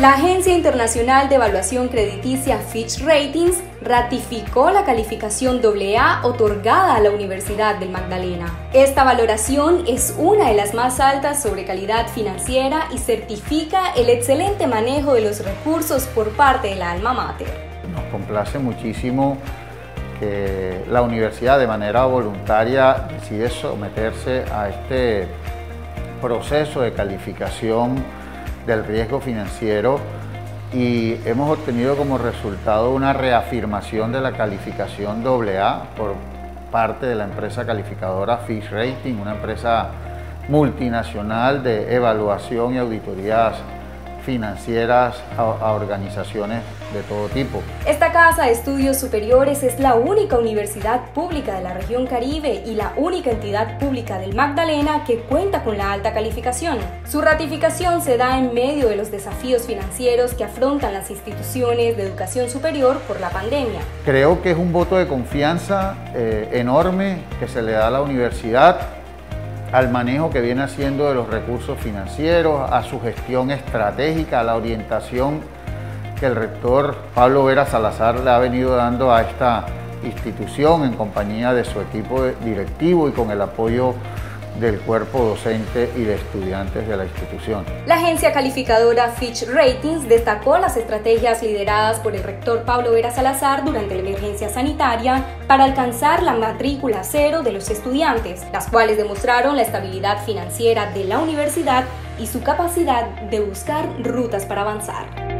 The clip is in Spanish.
La Agencia Internacional de Evaluación Crediticia Fitch Ratings ratificó la calificación AA otorgada a la Universidad del Magdalena. Esta valoración es una de las más altas sobre calidad financiera y certifica el excelente manejo de los recursos por parte de la alma mater. Nos complace muchísimo que la universidad de manera voluntaria decide someterse a este proceso de calificación del riesgo financiero y hemos obtenido como resultado una reafirmación de la calificación AA por parte de la empresa calificadora Fish Rating, una empresa multinacional de evaluación y auditorías financieras a, organizaciones de todo tipo. Casa de Estudios Superiores es la única universidad pública de la región Caribe y la única entidad pública del Magdalena que cuenta con la alta calificación. Su ratificación se da en medio de los desafíos financieros que afrontan las instituciones de educación superior por la pandemia. Creo que es un voto de confianza eh, enorme que se le da a la universidad al manejo que viene haciendo de los recursos financieros, a su gestión estratégica, a la orientación que el rector Pablo Vera Salazar le ha venido dando a esta institución en compañía de su equipo directivo y con el apoyo del cuerpo docente y de estudiantes de la institución. La agencia calificadora Fitch Ratings destacó las estrategias lideradas por el rector Pablo Vera Salazar durante la emergencia sanitaria para alcanzar la matrícula cero de los estudiantes, las cuales demostraron la estabilidad financiera de la universidad y su capacidad de buscar rutas para avanzar.